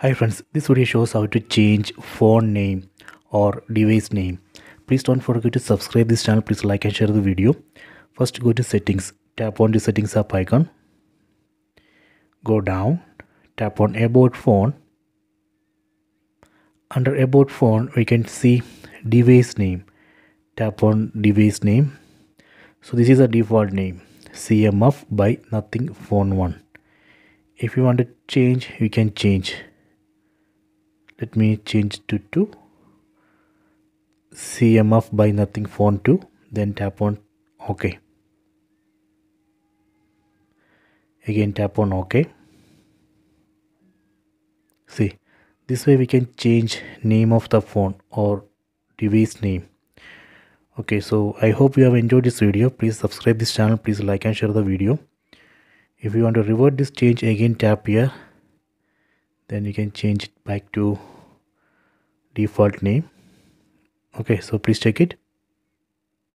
Hi friends, this video shows how to change phone name or device name. Please don't forget to subscribe this channel. Please like and share the video. First go to settings. Tap on the settings app icon. Go down. Tap on about phone. Under about phone we can see device name. Tap on device name. So this is a default name. CMF by nothing phone 1. If you want to change you can change let me change to 2 cmf by nothing phone 2 then tap on ok. Again tap on ok. See this way we can change name of the phone or device name. Okay so i hope you have enjoyed this video. Please subscribe this channel. Please like and share the video. If you want to revert this change again tap here. Then you can change it back to default name. Okay so please check it